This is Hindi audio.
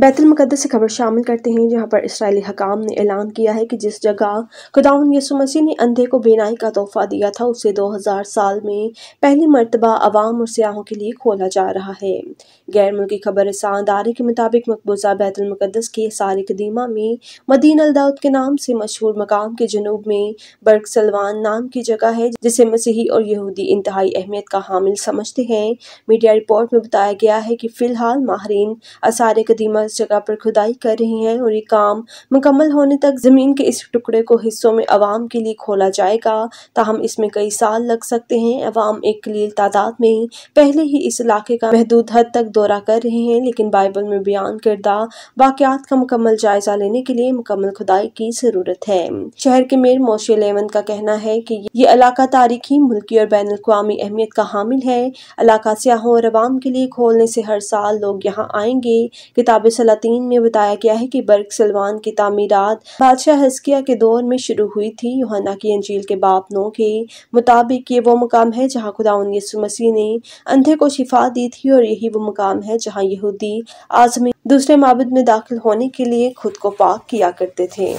बैतुल मुकद्दस से खबर शामिल करते हैं, जहाँ पर इसराइली हकाम ने ऐलान किया है कि जिस जगह खुदाउन यसु मसीह ने अंधे को बेनाई का तोहफा दिया था, उसे 2000 साल में पहली मरतबा अवाम और सियाहों के लिए खोला जा रहा है। गैर मुल्की खबर इदारे के मुताबिक मकबूजा बैतुल मुकद्दस के सारी कदीमा में मदीन अलदाउद के नाम से मशहूर मकाम के जनूब में बर्ग सलवान नाम की जगह है, जिसे मसीही और यहूदी इंतहाई अहमियत का हामिल समझते हैं। मीडिया रिपोर्ट में बताया गया है कि फ़िलहाल माहरीन आसार कदीमा इस जगह पर खुदाई कर रही हैं और ये काम मुकम्मल होने तक ज़मीन के इस टुकड़े को हिस्सों में अवाम के लिए खोला जाएगा, ताहम इसमें कई साल लग सकते हैं। अवाम एक कलील तादाद में पहले ही इस इलाके का महदूद हद तक दौरा कर रहे हैं, लेकिन बाइबल में बयान करदा वाकयात का मुकम्मल जायजा लेने के लिए मुकम्मल खुदाई की ज़रूरत है। शहर के मेयर मोशे लेवन का कहना है की ये इलाका तारीखी मुल्की और बैन अवी अहमियत का हामिल है। इलाका सियाहों और अवाम के लिए खोलने से हर साल लोग यहाँ आएँगे। किताब सलातीन में बताया गया है कि बर्ग सलवान की तमीरत बादशाह हस्किया के दौर में शुरू हुई थी। योहाना की अंजील के बाप नो के मुताबिक ये वो मुकाम है जहाँ खुदा यसु मसीह ने अंधे को शिफा दी थी और यही वो मुकाम है जहाँ यहूदी आजमी दूसरे माबद में दाखिल होने के लिए खुद को पाक किया करते थे।